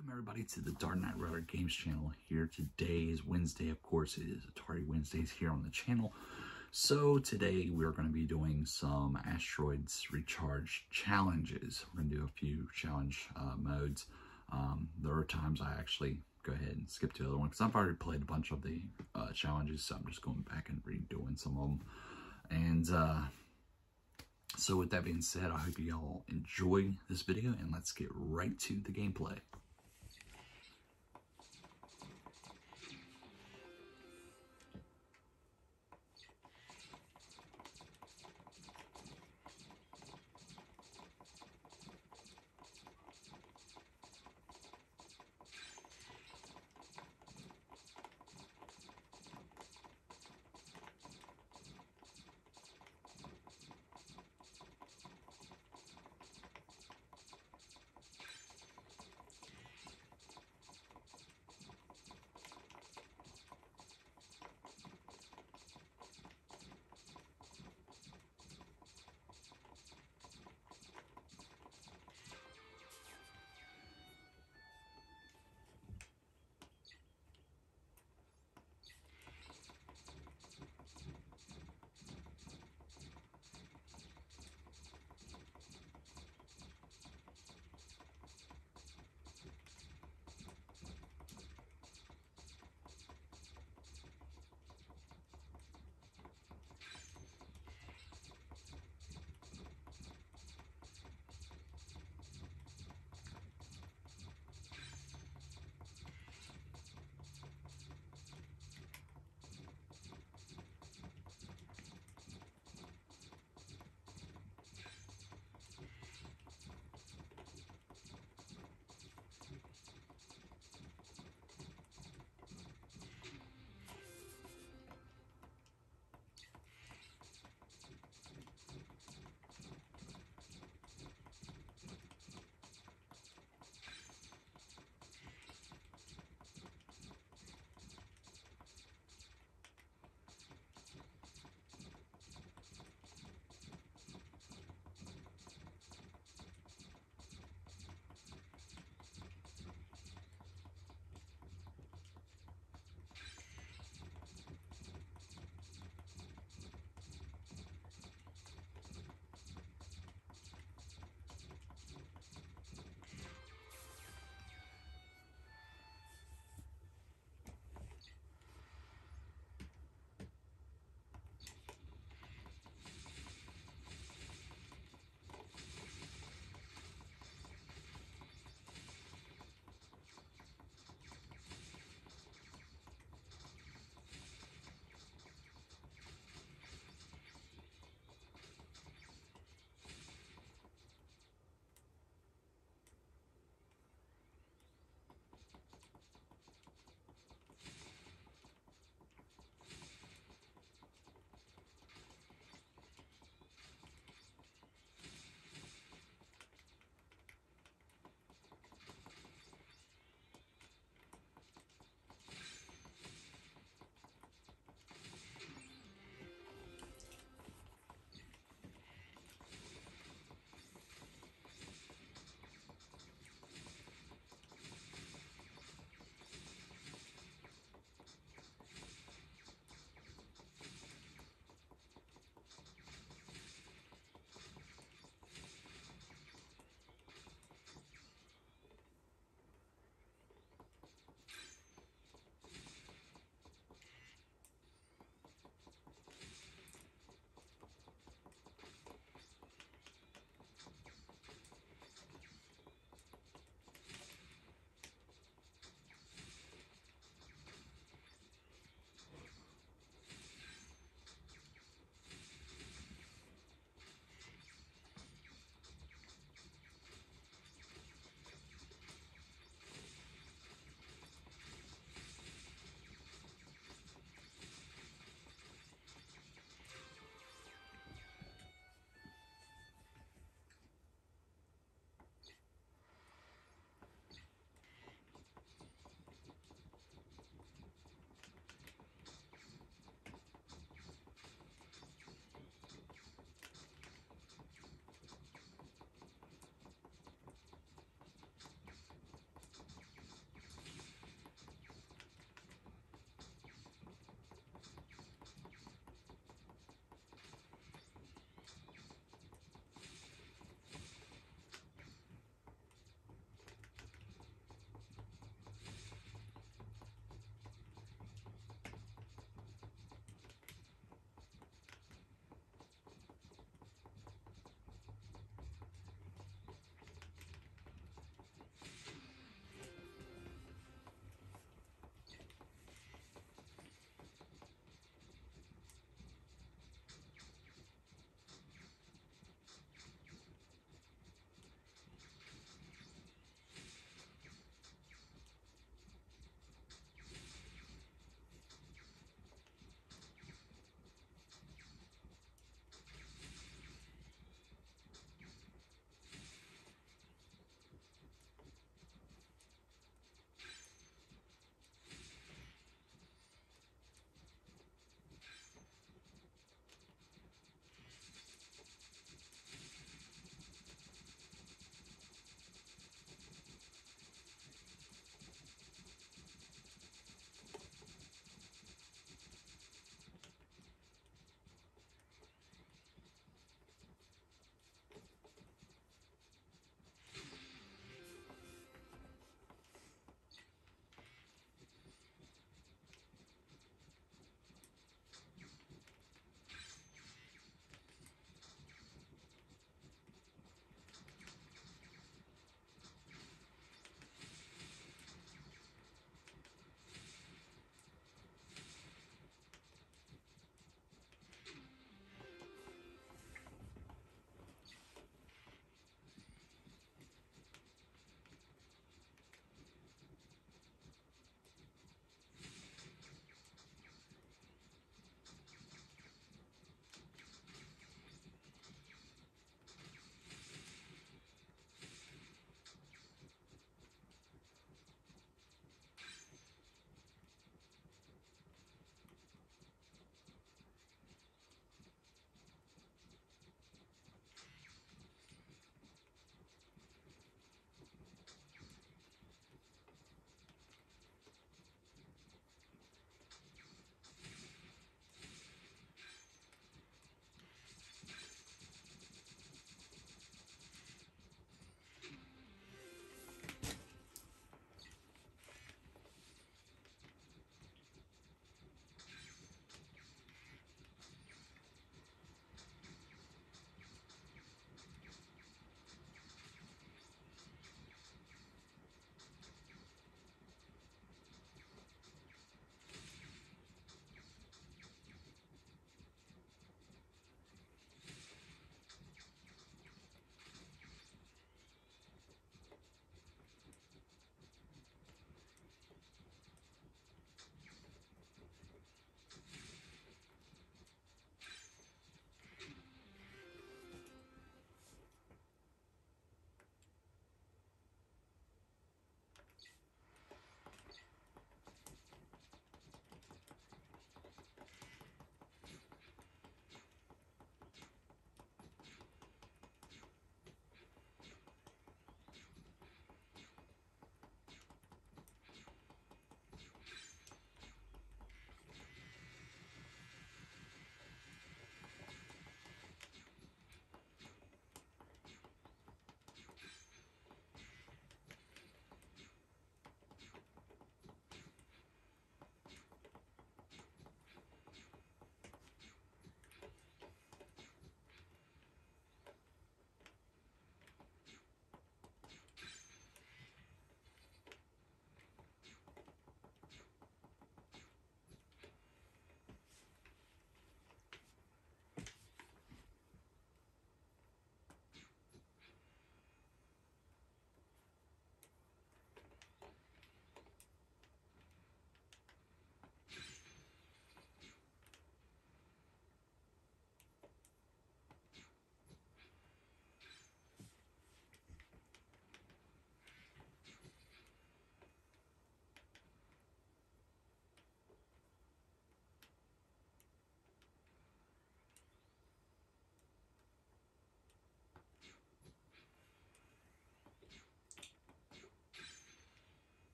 Welcome everybody to the Darknightrider Games channel. Here today is Wednesday, of course it is Atari Wednesdays here on the channel. So today we're going to be doing some Asteroids Recharged challenges. We're going to do a few challenge uh, modes. Um, there are times I actually go ahead and skip to the other one because I've already played a bunch of the uh, challenges, so I'm just going back and redoing some of them. And uh, so with that being said, I hope you all enjoy this video and let's get right to the gameplay.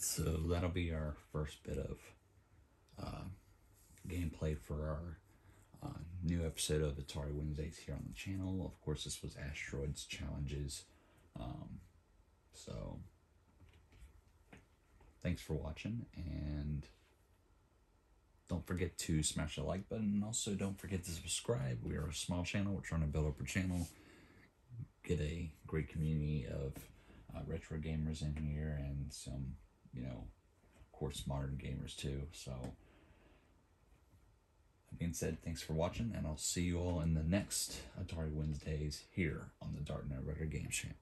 So that'll be our first bit of uh, gameplay for our uh, new episode of Atari Wednesdays here on the channel. Of course, this was Asteroids Challenges. Um, so, thanks for watching, and don't forget to smash the like button. And also, don't forget to subscribe. We are a small channel. We're trying to build up a channel, get a great community of uh, retro gamers in here, and some, you know, of course, modern gamers too. So, that being said, thanks for watching, and I'll see you all in the next Atari Wednesdays here on the Darknightrider Games channel.